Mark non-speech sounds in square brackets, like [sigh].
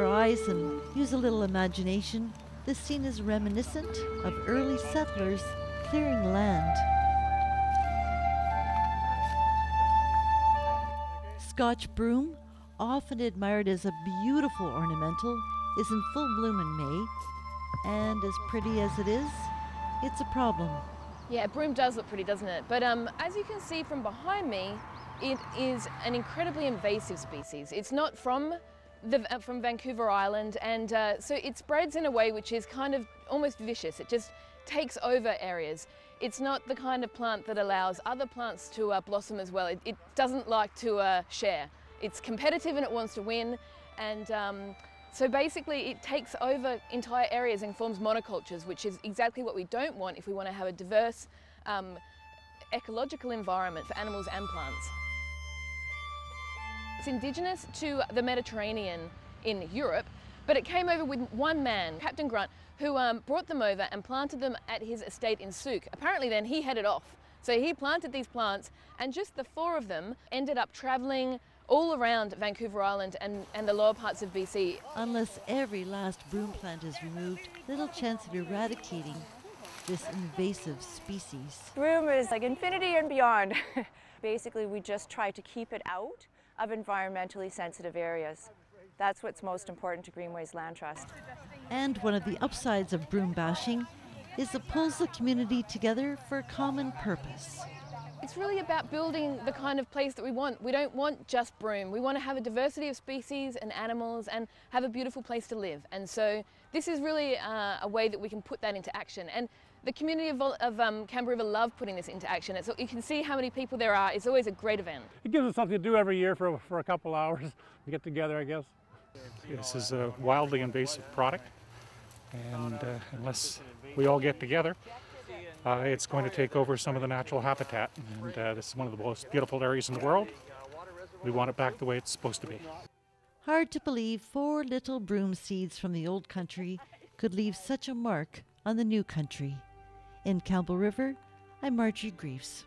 eyes and use a little imagination, this scene is reminiscent of early settlers clearing land. Scotch broom, often admired as a beautiful ornamental, is in full bloom in May, and as pretty as it is, it's a problem. Yeah, broom does look pretty, doesn't it? But um, as you can see from behind me, it is an incredibly invasive species. It's not from the, uh, from Vancouver Island, and uh, so it spreads in a way which is kind of almost vicious. It just takes over areas. It's not the kind of plant that allows other plants to uh, blossom as well. It, it doesn't like to uh, share. It's competitive and it wants to win, and um, so basically it takes over entire areas and forms monocultures, which is exactly what we don't want if we want to have a diverse um, ecological environment for animals and plants. It's indigenous to the Mediterranean in Europe, but it came over with one man, Captain Grant, who um, brought them over and planted them at his estate in Sooke. Apparently then he headed off. So he planted these plants and just the four of them ended up travelling all around Vancouver Island and, and the lower parts of BC. Unless every last broom plant is removed, little chance of eradicating this invasive species. Broom is like infinity and beyond. [laughs] Basically, we just try to keep it out of environmentally sensitive areas. That's what's most important to Greenways Land Trust. And one of the upsides of broom bashing is it pulls the community together for a common purpose. It's really about building the kind of place that we want. We don't want just broom. We want to have a diversity of species and animals and have a beautiful place to live. And so this is really uh, a way that we can put that into action. And the community of, of um, Campbell River love putting this into action. It's, you can see how many people there are. It's always a great event. It gives us something to do every year for, for a couple hours. We get together, I guess. This is a wildly invasive product, and uh, unless we all get together, uh, it's going to take over some of the natural habitat. And uh, this is one of the most beautiful areas in the world. We want it back the way it's supposed to be. Hard to believe four little broom seeds from the old country could leave such a mark on the new country. In Campbell River, I'm Marjorie Greaves.